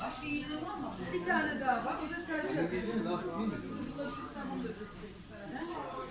Başka yeni var mı? Bir tane daha bak. O da tercih. Bulabilirsem onu da göstereyim sana.